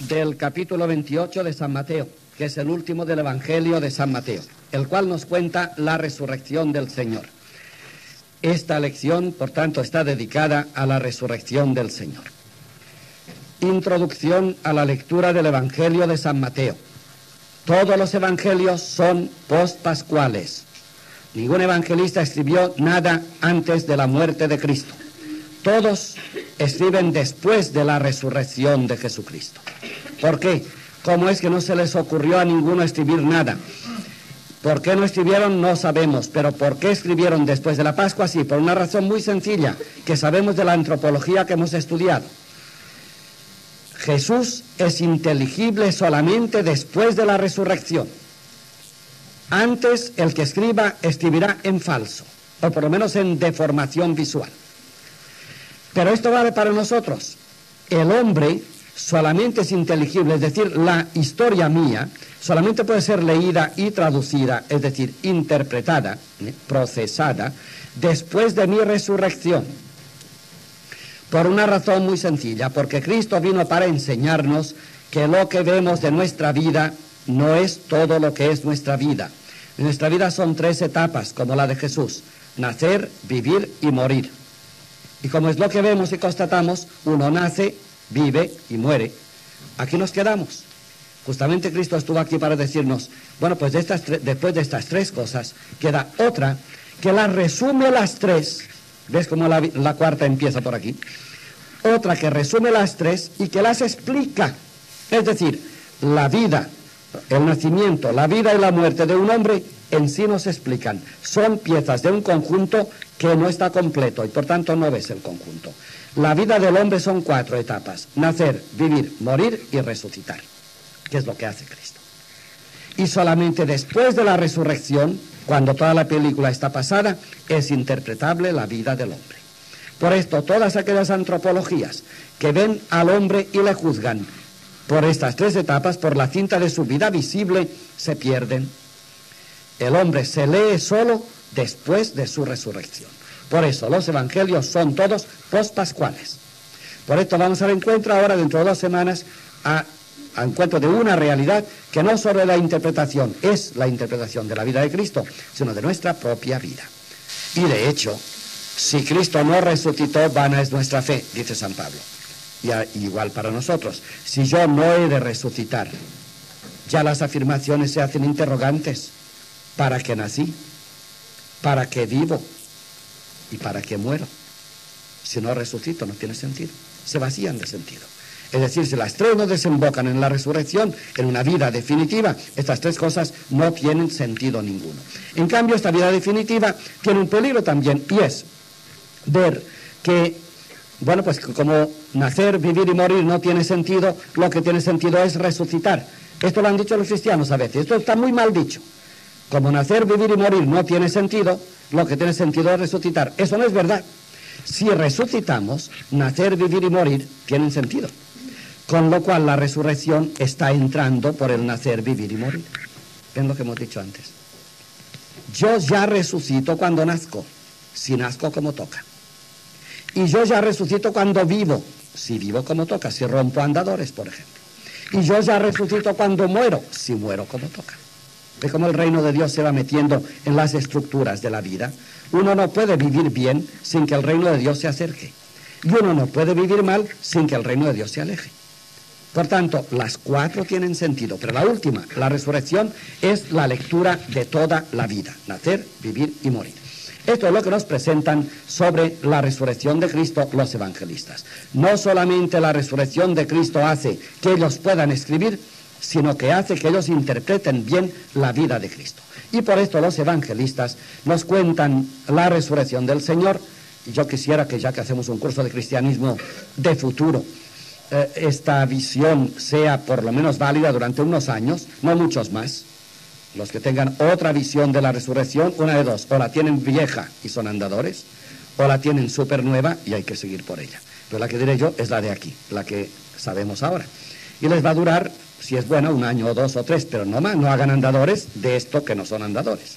del capítulo 28 de San Mateo, que es el último del Evangelio de San Mateo, el cual nos cuenta la resurrección del Señor. Esta lección, por tanto, está dedicada a la resurrección del Señor. Introducción a la lectura del Evangelio de San Mateo. Todos los evangelios son post-pascuales. Ningún evangelista escribió nada antes de la muerte de Cristo. Todos escriben después de la resurrección de Jesucristo. ¿Por qué? ¿Cómo es que no se les ocurrió a ninguno escribir nada? ¿Por qué no escribieron? No sabemos, pero ¿por qué escribieron después de la Pascua? Sí, por una razón muy sencilla, que sabemos de la antropología que hemos estudiado. Jesús es inteligible solamente después de la resurrección. Antes el que escriba escribirá en falso, o por lo menos en deformación visual. Pero esto vale para nosotros. El hombre solamente es inteligible, es decir, la historia mía solamente puede ser leída y traducida, es decir, interpretada, ¿eh? procesada, después de mi resurrección. Por una razón muy sencilla, porque Cristo vino para enseñarnos que lo que vemos de nuestra vida no es todo lo que es nuestra vida. nuestra vida son tres etapas, como la de Jesús, nacer, vivir y morir. Y como es lo que vemos y constatamos, uno nace, vive y muere. Aquí nos quedamos. Justamente Cristo estuvo aquí para decirnos, bueno, pues después de estas tres cosas queda otra que la resume las tres. ¿Ves cómo la, la cuarta empieza por aquí? Otra que resume las tres y que las explica. Es decir, la vida, el nacimiento, la vida y la muerte de un hombre en sí nos explican. Son piezas de un conjunto que no está completo y por tanto no ves el conjunto. La vida del hombre son cuatro etapas. Nacer, vivir, morir y resucitar, que es lo que hace Cristo. Y solamente después de la resurrección, cuando toda la película está pasada, es interpretable la vida del hombre. Por esto, todas aquellas antropologías que ven al hombre y le juzgan por estas tres etapas, por la cinta de su vida visible, se pierden. El hombre se lee solo después de su resurrección. Por eso los evangelios son todos post-pascuales. Por esto vamos al encuentro ahora, dentro de dos semanas, a, encuentro de una realidad que no sobre la interpretación es la interpretación de la vida de Cristo, sino de nuestra propia vida. Y de hecho, si Cristo no resucitó, vana es nuestra fe, dice San Pablo. Y igual para nosotros. Si yo no he de resucitar, ya las afirmaciones se hacen interrogantes. ¿Para qué nací? ¿Para qué vivo? ¿Y para qué muero? Si no resucito, no tiene sentido. Se vacían de sentido. Es decir, si las tres no desembocan en la resurrección, en una vida definitiva, estas tres cosas no tienen sentido ninguno. En cambio, esta vida definitiva tiene un peligro también, y es ver que, bueno, pues como nacer, vivir y morir no tiene sentido, lo que tiene sentido es resucitar. Esto lo han dicho los cristianos a veces, esto está muy mal dicho. Como nacer, vivir y morir no tiene sentido, lo que tiene sentido es resucitar. Eso no es verdad. Si resucitamos, nacer, vivir y morir tienen sentido. Con lo cual la resurrección está entrando por el nacer, vivir y morir. Es lo que hemos dicho antes. Yo ya resucito cuando nazco, si nazco como toca. Y yo ya resucito cuando vivo, si vivo como toca, si rompo andadores, por ejemplo. Y yo ya resucito cuando muero, si muero como toca. ¿Ve cómo el reino de Dios se va metiendo en las estructuras de la vida? Uno no puede vivir bien sin que el reino de Dios se acerque. Y uno no puede vivir mal sin que el reino de Dios se aleje. Por tanto, las cuatro tienen sentido, pero la última, la resurrección, es la lectura de toda la vida, nacer, vivir y morir. Esto es lo que nos presentan sobre la resurrección de Cristo los evangelistas. No solamente la resurrección de Cristo hace que ellos puedan escribir, sino que hace que ellos interpreten bien la vida de Cristo. Y por esto los evangelistas nos cuentan la resurrección del Señor. Y yo quisiera que ya que hacemos un curso de cristianismo de futuro, eh, esta visión sea por lo menos válida durante unos años, no muchos más. Los que tengan otra visión de la resurrección, una de dos, o la tienen vieja y son andadores, o la tienen súper nueva y hay que seguir por ella. Pero la que diré yo es la de aquí, la que sabemos ahora. Y les va a durar si es bueno, un año o dos o tres, pero no más, no hagan andadores de esto que no son andadores.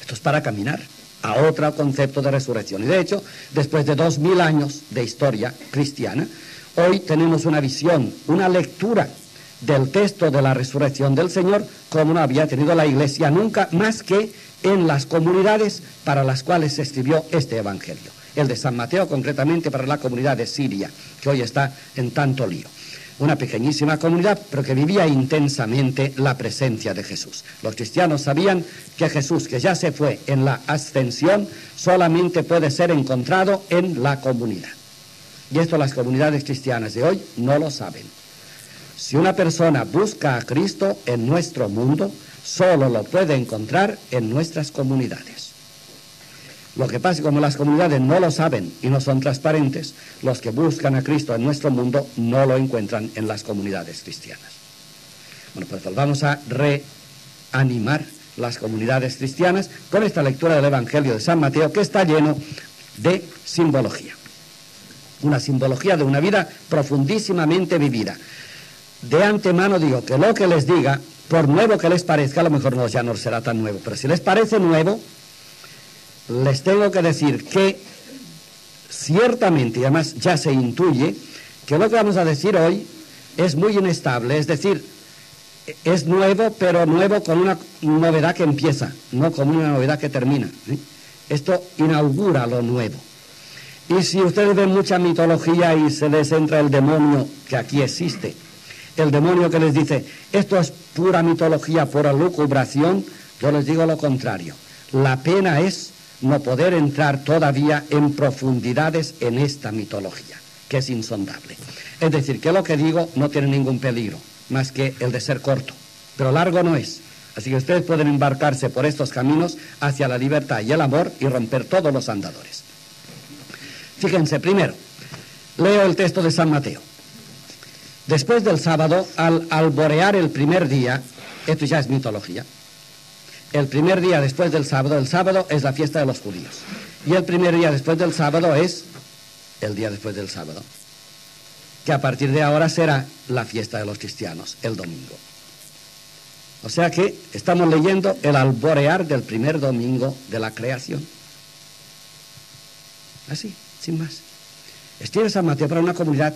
Esto es para caminar. a otro concepto de resurrección. Y de hecho, después de dos mil años de historia cristiana, hoy tenemos una visión, una lectura del texto de la resurrección del Señor como no había tenido la Iglesia nunca más que en las comunidades para las cuales se escribió este Evangelio. El de San Mateo concretamente para la comunidad de Siria, que hoy está en tanto lío una pequeñísima comunidad, pero que vivía intensamente la presencia de Jesús. Los cristianos sabían que Jesús, que ya se fue en la ascensión, solamente puede ser encontrado en la comunidad. Y esto las comunidades cristianas de hoy no lo saben. Si una persona busca a Cristo en nuestro mundo, solo lo puede encontrar en nuestras comunidades. Lo que pasa es que como las comunidades no lo saben y no son transparentes, los que buscan a Cristo en nuestro mundo no lo encuentran en las comunidades cristianas. Bueno, pues vamos a reanimar las comunidades cristianas con esta lectura del Evangelio de San Mateo que está lleno de simbología. Una simbología de una vida profundísimamente vivida. De antemano digo que lo que les diga, por nuevo que les parezca, a lo mejor no, ya no será tan nuevo, pero si les parece nuevo, les tengo que decir que ciertamente, y además ya se intuye, que lo que vamos a decir hoy es muy inestable, es decir, es nuevo, pero nuevo con una novedad que empieza, no con una novedad que termina. Esto inaugura lo nuevo. Y si ustedes ven mucha mitología y se les entra el demonio que aquí existe, el demonio que les dice, esto es pura mitología, pura lucubración, yo les digo lo contrario. La pena es no poder entrar todavía en profundidades en esta mitología, que es insondable. Es decir, que lo que digo no tiene ningún peligro, más que el de ser corto, pero largo no es. Así que ustedes pueden embarcarse por estos caminos hacia la libertad y el amor y romper todos los andadores. Fíjense, primero, leo el texto de San Mateo. Después del sábado, al alborear el primer día, esto ya es mitología, el primer día después del sábado, el sábado es la fiesta de los judíos. Y el primer día después del sábado es el día después del sábado. Que a partir de ahora será la fiesta de los cristianos, el domingo. O sea que estamos leyendo el alborear del primer domingo de la creación. Así, sin más. Escribe San Mateo para una comunidad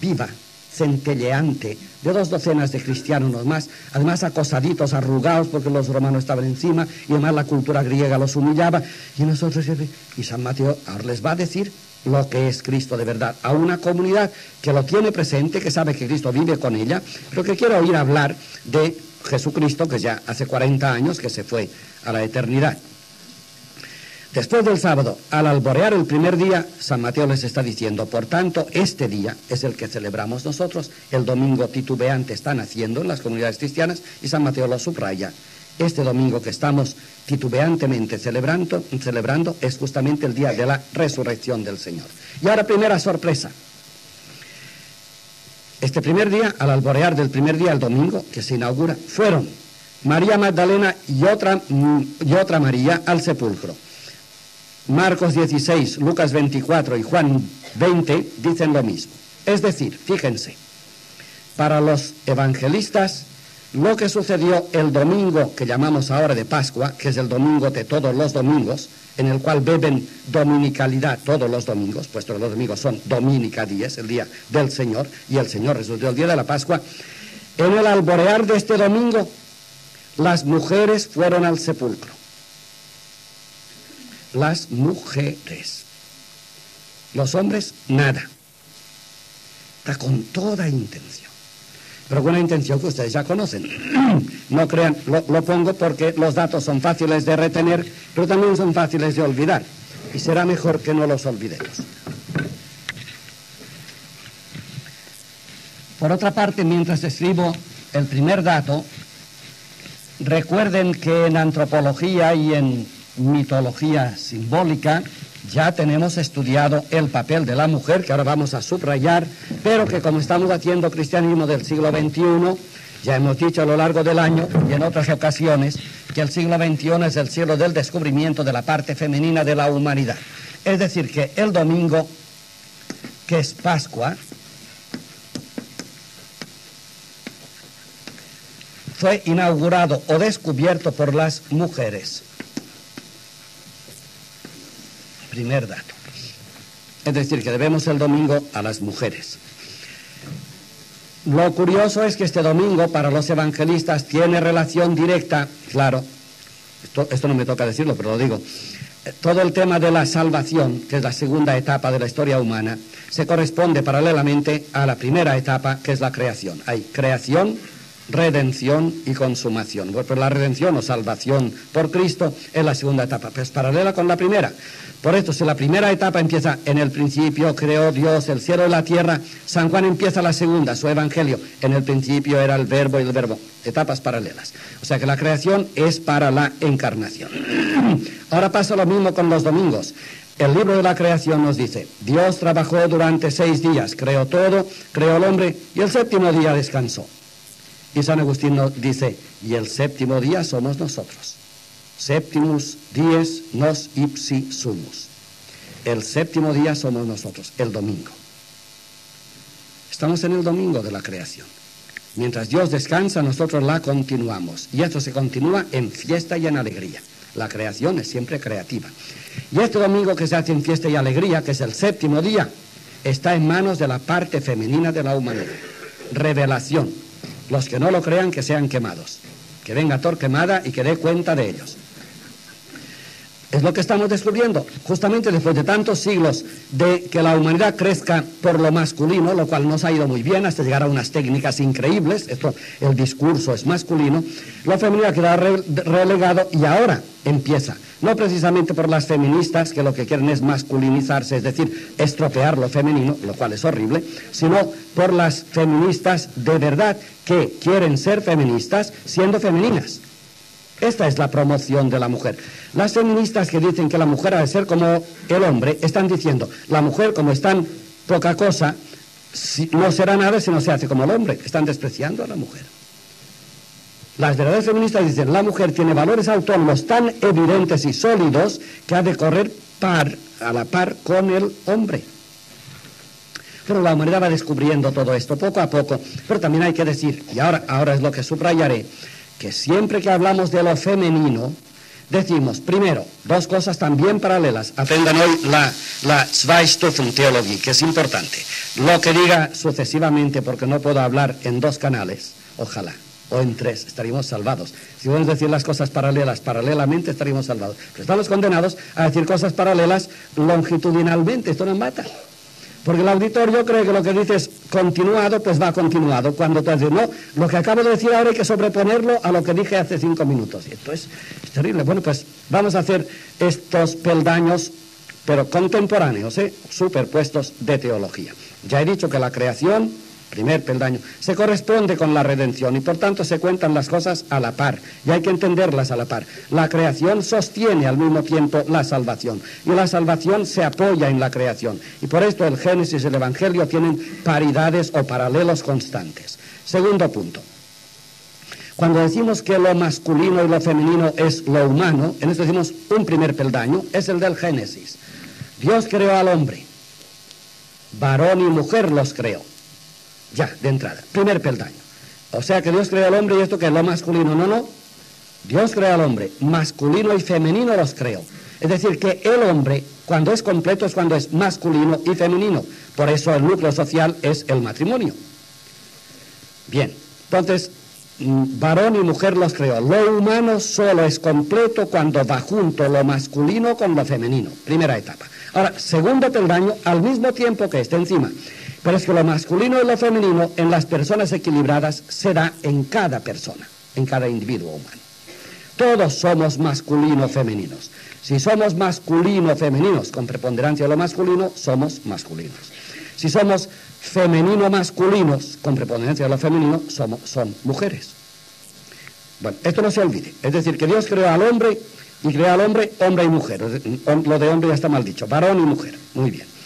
viva, centelleante. De dos docenas de cristianos más, además acosaditos, arrugados porque los romanos estaban encima y además la cultura griega los humillaba. Y nosotros y San Mateo ahora les va a decir lo que es Cristo de verdad a una comunidad que lo tiene presente, que sabe que Cristo vive con ella, pero que quiere oír hablar de Jesucristo que ya hace 40 años que se fue a la eternidad. Después del sábado, al alborear el primer día, San Mateo les está diciendo, por tanto, este día es el que celebramos nosotros, el domingo titubeante están haciendo en las comunidades cristianas y San Mateo lo subraya. Este domingo que estamos titubeantemente celebrando, celebrando es justamente el día de la resurrección del Señor. Y ahora primera sorpresa. Este primer día, al alborear del primer día, el domingo que se inaugura, fueron María Magdalena y otra, y otra María al sepulcro. Marcos 16, Lucas 24 y Juan 20 dicen lo mismo. Es decir, fíjense, para los evangelistas, lo que sucedió el domingo que llamamos ahora de Pascua, que es el domingo de todos los domingos, en el cual beben dominicalidad todos los domingos, puesto que los domingos son dominica días, el día del Señor, y el Señor resucitó el día de la Pascua, en el alborear de este domingo, las mujeres fueron al sepulcro las mujeres. Los hombres, nada. Está con toda intención. Pero con una intención que ustedes ya conocen. No crean, lo, lo, pongo porque los datos son fáciles de retener, pero también son fáciles de olvidar. Y será mejor que no los olvidemos. Por otra parte, mientras escribo el primer dato, recuerden que en antropología y en mitología simbólica, ya tenemos estudiado el papel de la mujer, que ahora vamos a subrayar, pero que como estamos haciendo cristianismo del siglo XXI, ya hemos dicho a lo largo del año y en otras ocasiones que el siglo XXI es el siglo del descubrimiento de la parte femenina de la humanidad. Es decir, que el domingo, que es Pascua, fue inaugurado o descubierto por las mujeres. Primer dato. Es decir, que debemos el domingo a las mujeres. Lo curioso es que este domingo para los evangelistas tiene relación directa, claro, esto, esto no me toca decirlo, pero lo digo, todo el tema de la salvación, que es la segunda etapa de la historia humana, se corresponde paralelamente a la primera etapa, que es la creación. Hay creación, redención y consumación. Pues la redención o salvación por Cristo es la segunda etapa, pero es paralela con la primera. Por esto, si la primera etapa empieza en el principio, creó Dios el cielo y la tierra, San Juan empieza la segunda, su evangelio. En el principio era el verbo y el verbo. Etapas paralelas. O sea que la creación es para la encarnación. Ahora pasa lo mismo con los domingos. El libro de la creación nos dice, Dios trabajó durante seis días, creó todo, creó al hombre y el séptimo día descansó. Y San Agustín nos dice, y el séptimo día somos nosotros. Septimus dies nos ipsi sumus. El séptimo día somos nosotros, el domingo. Estamos en el domingo de la creación. Mientras Dios descansa, nosotros la continuamos. Y esto se continúa en fiesta y en alegría. La creación es siempre creativa. Y este domingo que se hace en fiesta y alegría, que es el séptimo día, está en manos de la parte femenina de la humanidad. Revelación. Los que no lo crean, que sean quemados. Que venga Torquemada y que dé cuenta de ellos. Es lo que estamos descubriendo, justamente después de tantos siglos de que la humanidad crezca por lo masculino, lo cual nos ha ido muy bien hasta llegar a unas técnicas increíbles, esto, el discurso es masculino, lo femenino queda relegado y ahora empieza, no precisamente por las feministas que lo que quieren es masculinizarse, es decir, estropear lo femenino, lo cual es horrible, sino por las feministas de verdad que quieren ser feministas siendo femeninas. Esta es la promoción de la mujer. Las feministas que dicen que la mujer ha de ser como el hombre, están diciendo, la mujer como es tan poca cosa, no será nada si no se hace como el hombre. Están despreciando a la mujer. Las verdaderas feministas dicen, la mujer tiene valores autónomos tan evidentes y sólidos que ha de correr par, a la par con el hombre. Pero la humanidad va descubriendo todo esto poco a poco. Pero también hay que decir, y ahora, ahora es lo que subrayaré, que siempre que hablamos de lo femenino, decimos, primero, dos cosas también paralelas. Aprendan hoy la, la Zweistufentheologie, que es importante. Lo que diga sucesivamente, porque no puedo hablar en dos canales, ojalá, o en tres, estaríamos salvados. Si podemos decir las cosas paralelas paralelamente, estaríamos salvados. Pero estamos condenados a decir cosas paralelas longitudinalmente, esto nos mata. Porque el auditorio cree que lo que dices continuado, pues va continuado. Cuando te dices, no, lo que acabo de decir ahora hay que sobreponerlo a lo que dije hace cinco minutos. Y esto es, terrible. Bueno, pues vamos a hacer estos peldaños, pero contemporáneos, ¿eh? superpuestos de teología. Ya he dicho que la creación primer peldaño, se corresponde con la redención y por tanto se cuentan las cosas a la par y hay que entenderlas a la par. La creación sostiene al mismo tiempo la salvación y la salvación se apoya en la creación y por esto el Génesis y el Evangelio tienen paridades o paralelos constantes. Segundo punto. Cuando decimos que lo masculino y lo femenino es lo humano, en esto decimos un primer peldaño, es el del Génesis. Dios creó al hombre, varón y mujer los creó. Ya, de entrada. Primer peldaño. O sea que Dios creó al hombre y esto que es lo masculino. No, no. Dios creó al hombre. Masculino y femenino los creó. Es decir, que el hombre, cuando es completo, es cuando es masculino y femenino. Por eso el núcleo social es el matrimonio. Bien, entonces, mm, varón y mujer los creó. Lo humano solo es completo cuando va junto lo masculino con lo femenino. Primera etapa. Ahora, segundo peldaño, al mismo tiempo que está encima. Pero es que lo masculino y lo femenino en las personas equilibradas se da en cada persona, en cada individuo humano. Todos somos masculino-femeninos. Si somos masculino-femeninos con preponderancia de lo masculino, somos masculinos. Si somos femenino-masculinos con preponderancia de lo femenino, somos, son mujeres. Bueno, esto no se olvide. Es decir, que Dios creó al hombre y creó al hombre hombre y mujer. Lo de hombre ya está mal dicho, varón y mujer. Muy bien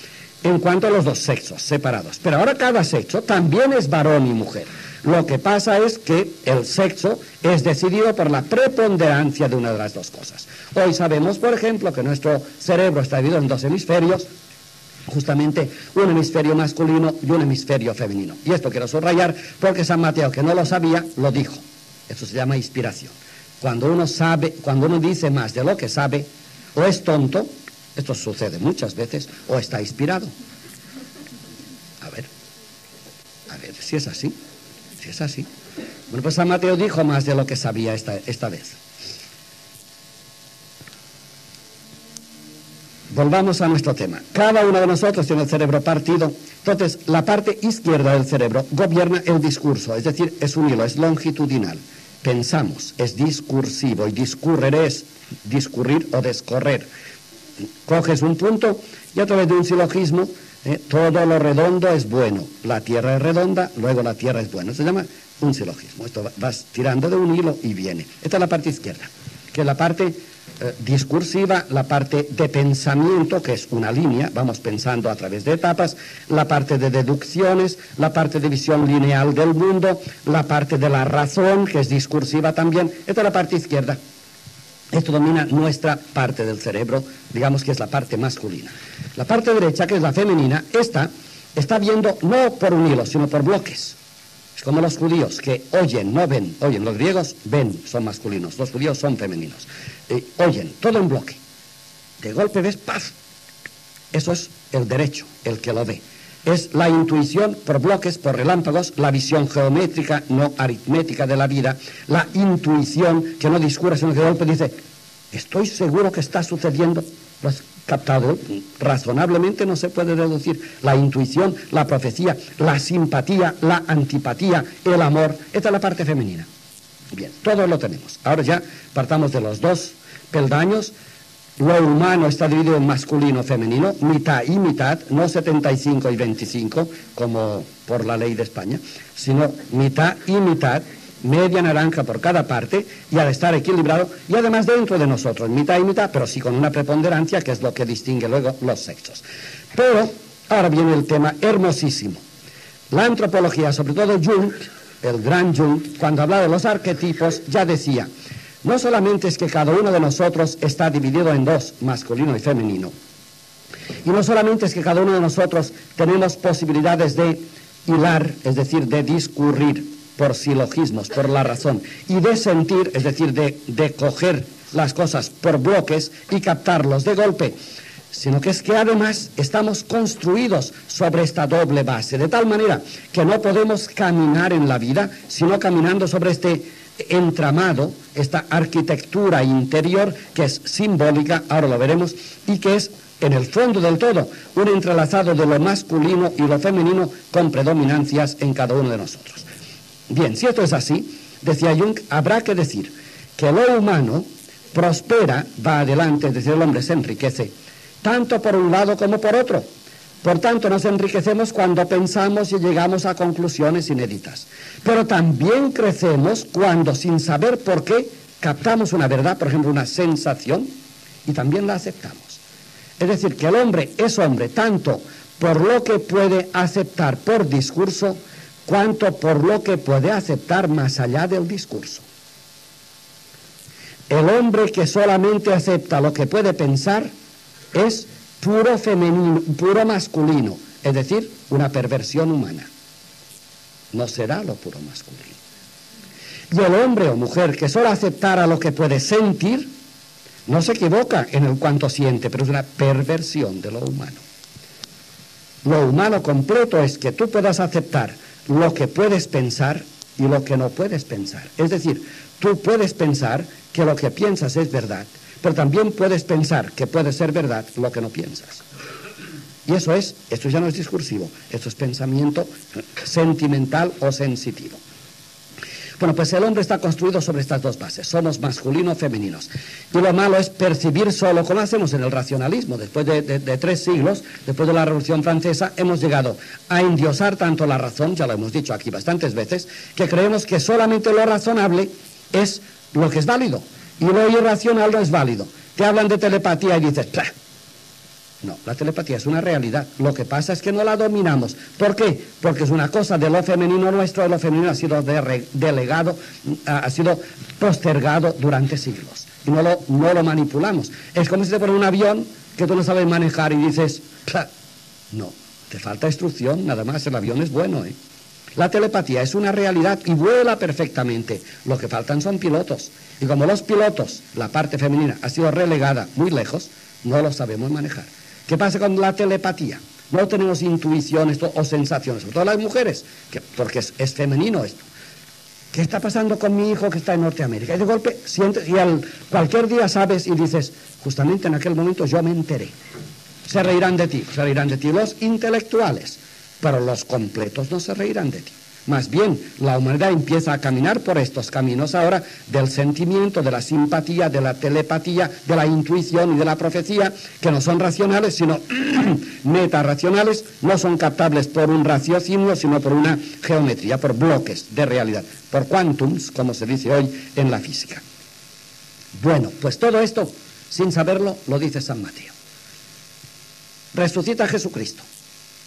en cuanto a los dos sexos separados. Pero ahora cada sexo también es varón y mujer. Lo que pasa es que el sexo es decidido por la preponderancia de una de las dos cosas. Hoy sabemos, por ejemplo, que nuestro cerebro está dividido en dos hemisferios, justamente un hemisferio masculino y un hemisferio femenino. Y esto quiero subrayar porque San Mateo, que no lo sabía, lo dijo. Eso se llama inspiración. Cuando uno sabe, cuando uno dice más de lo que sabe, o es tonto Esto sucede muchas veces o está inspirado. A ver, a ver si es así, si es así. Bueno, pues San Mateo dijo más de lo que sabía esta, esta vez. Volvamos a nuestro tema. Cada uno de nosotros tiene el cerebro partido. Entonces, la parte izquierda del cerebro gobierna el discurso, es decir, es un hilo, es longitudinal. Pensamos, es discursivo y discurrer es discurrir o descorrer. Coges un punto y a través de un silogismo, eh, todo lo redondo es bueno. La tierra es redonda, luego la tierra es buena. Se llama un silogismo. Esto vas tirando de un hilo y viene. Esta es la parte izquierda, que es la parte eh, discursiva, la parte de pensamiento, que es una línea, vamos pensando a través de etapas, la parte de deducciones, la parte de visión lineal del mundo, la parte de la razón, que es discursiva también. Esta es la parte izquierda. Esto domina nuestra parte del cerebro, digamos que es la parte masculina. La parte derecha, que es la femenina, esta está viendo no por un hilo, sino por bloques. Es como los judíos que oyen, no ven. Oyen, los griegos ven, son masculinos, los judíos son femeninos. Eh, oyen, todo en bloque. De golpe ves, paz. Eso es el derecho, el que lo ve. Es la intuición por bloques, por relámpagos, la visión geométrica, no aritmética de la vida, la intuición que no discurre, sino que de golpe dice, estoy seguro que está sucediendo. Lo has captado razonablemente, no se puede deducir. La intuición, la profecía, la simpatía, la antipatía, el amor. Esta es la parte femenina. Bien, todo lo tenemos. Ahora ya partamos de los dos peldaños. Lo humano está dividido en masculino femenino, mitad y mitad, no 75 y 25, como por la ley de España, sino mitad y mitad, media naranja por cada parte, y al estar equilibrado, y además dentro de nosotros, mitad y mitad, pero sí con una preponderancia, que es lo que distingue luego los sexos. Pero ahora viene el tema hermosísimo. La antropología, sobre todo Jung, el gran Jung, cuando hablaba de los arquetipos, ya decía, no solamente es que cada uno de nosotros está dividido en dos, masculino y femenino, y no solamente es que cada uno de nosotros tenemos posibilidades de hilar, es decir, de discurrir por silogismos, por la razón, y de sentir, es decir, de, de coger las cosas por bloques y captarlos de golpe, sino que es que además estamos construidos sobre esta doble base, de tal manera que no podemos caminar en la vida, sino caminando sobre este entramado, esta arquitectura interior que es simbólica, ahora lo veremos, y que es en el fondo del todo un entrelazado de lo masculino y lo femenino con predominancias en cada uno de nosotros. Bien, si esto es así, decía Jung, habrá que decir que lo humano prospera, va adelante, es decir, el hombre se enriquece, tanto por un lado como por otro. Por tanto, nos enriquecemos cuando pensamos y llegamos a conclusiones inéditas. Pero también crecemos cuando, sin saber por qué, captamos una verdad, por ejemplo, una sensación, y también la aceptamos. Es decir, que el hombre es hombre tanto por lo que puede aceptar por discurso, cuanto por lo que puede aceptar más allá del discurso. El hombre que solamente acepta lo que puede pensar es puro femenino, puro masculino, es decir, una perversión humana. No será lo puro masculino. Y el hombre o mujer que solo aceptara lo que puede sentir, no se equivoca en el cuanto siente, pero es una perversión de lo humano. Lo humano completo es que tú puedas aceptar lo que puedes pensar y lo que no puedes pensar. Es decir, tú puedes pensar que lo que piensas es verdad, pero también puedes pensar que puede ser verdad lo que no piensas. Y eso es, esto ya no es discursivo, esto es pensamiento sentimental o sensitivo. Bueno, pues el hombre está construido sobre estas dos bases, somos masculinos femeninos. Y lo malo es percibir solo, como hacemos en el racionalismo, después de, de, tres siglos, después de la Revolución Francesa, hemos llegado a endiosar tanto la razón, ya lo hemos dicho aquí bastantes veces, que creemos que solamente lo razonable es lo que es válido y lo irracional no es válido. Te hablan de telepatía y dices, ¡Plah! no, la telepatía es una realidad. Lo que pasa es que no la dominamos. ¿Por qué? Porque es una cosa de lo femenino nuestro, lo femenino ha sido delegado, ha sido postergado durante siglos. Y no lo, no lo manipulamos. Es como si te pones un avión que tú no sabes manejar y dices, ¡Plah! no, te falta instrucción, nada más, el avión es bueno, ¿eh? La telepatía es una realidad y vuela perfectamente. Lo que faltan son pilotos. Y como los pilotos, la parte femenina, ha sido relegada muy lejos, no lo sabemos manejar. ¿Qué pasa con la telepatía? No tenemos intuiciones o sensaciones, sobre todo las mujeres, porque es, femenino esto. ¿Qué está pasando con mi hijo que está en Norteamérica? Y de golpe sientes, y al, cualquier día sabes y dices, justamente en aquel momento yo me enteré. Se reirán de ti, se reirán de ti los intelectuales, pero los completos no se reirán de ti. Más bien, la humanidad empieza a caminar por estos caminos ahora del sentimiento, de la simpatía, de la telepatía, de la intuición y de la profecía, que no son racionales, sino metarracionales, no son captables por un raciocinio, sino por una geometría, por bloques de realidad, por quantums, como se dice hoy en la física. Bueno, pues todo esto, sin saberlo, lo dice San Mateo. Resucita Jesucristo.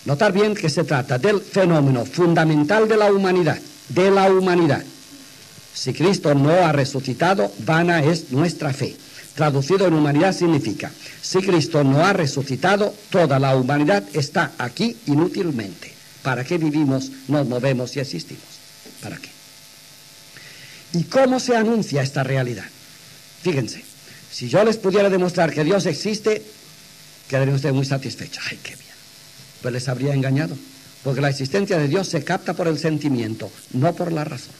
Notar bien que se trata del fenómeno fundamental de la humanidad, de la humanidad. Si Cristo no ha resucitado, vana es nuestra fe. Traducido en humanidad significa, si Cristo no ha resucitado, toda la humanidad está aquí inútilmente. ¿Para qué vivimos, nos movemos y existimos? ¿Para qué? ¿Y cómo se anuncia esta realidad? Fíjense, si yo les pudiera demostrar que Dios existe, quedarían ustedes muy satisfechos. ¡Ay, qué bien! Les habría engañado. Porque la existencia de Dios se capta por el sentimiento, no por la razón.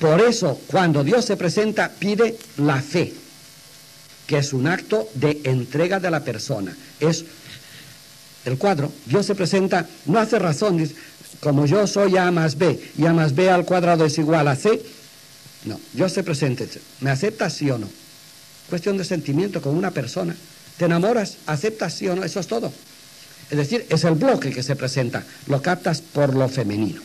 Por eso, cuando Dios se presenta, pide la fe, que es un acto de entrega de la persona. Es el cuadro. Dios se presenta, no hace razón, como yo soy A más B y A más B al cuadrado es igual a C. No, Dios se presenta, ¿me aceptas sí o no? Cuestión de sentimiento con una persona. ¿Te enamoras? ¿Aceptas sí o no? Eso es todo. Es decir, es el bloque que se presenta. Lo captas por lo femenino.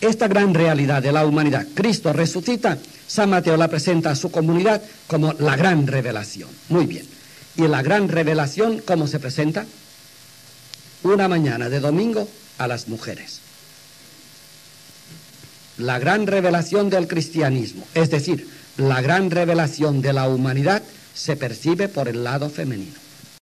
Esta gran realidad de la humanidad, Cristo resucita, San Mateo la presenta a su comunidad como la gran revelación. Muy bien. ¿Y la gran revelación cómo se presenta? Una mañana de domingo a las mujeres. La gran revelación del cristianismo, es decir, la gran revelación de la humanidad se percibe por el lado femenino.